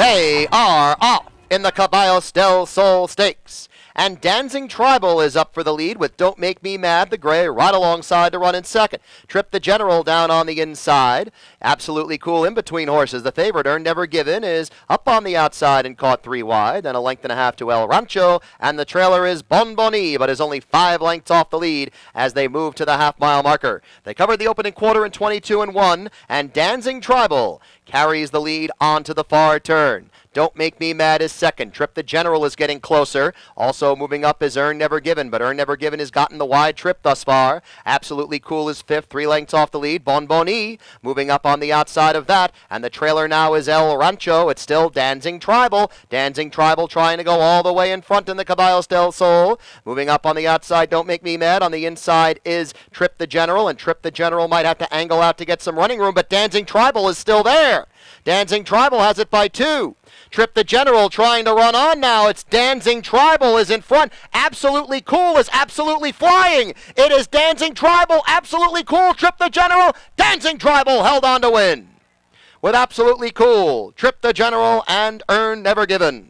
They are off in the Caballos del Sol Stakes. And Danzing Tribal is up for the lead with Don't Make Me Mad, the gray, right alongside to run in second. Trip the General down on the inside. Absolutely cool in between horses. The favorite, Earn Never Given, is up on the outside and caught three wide. Then a length and a half to El Rancho. And the trailer is Bon Boni, but is only five lengths off the lead as they move to the half mile marker. They covered the opening quarter in 22 and 1. And Danzing Tribal carries the lead onto the far turn. Don't Make Me Mad is second. Trip the General is getting closer. Also moving up is Earn Never Given, but Earn Never Given has gotten the wide trip thus far. Absolutely Cool is fifth, three lengths off the lead. Bon Boni moving up on the outside of that, and the trailer now is El Rancho. It's still Danzing Tribal. Danzing Tribal trying to go all the way in front in the Caballos del Sol. Moving up on the outside, Don't Make Me Mad. On the inside is Trip the General, and Trip the General might have to angle out to get some running room, but Danzing Tribal is still there. Danzing Tribal has it by two. Trip the General trying to run on now. It's Danzing Tribal is in front. Absolutely Cool is absolutely flying. It is Danzing Tribal, absolutely cool. Trip the General, Danzing Tribal held on to win. With absolutely cool, Trip the General and Earn Never Given.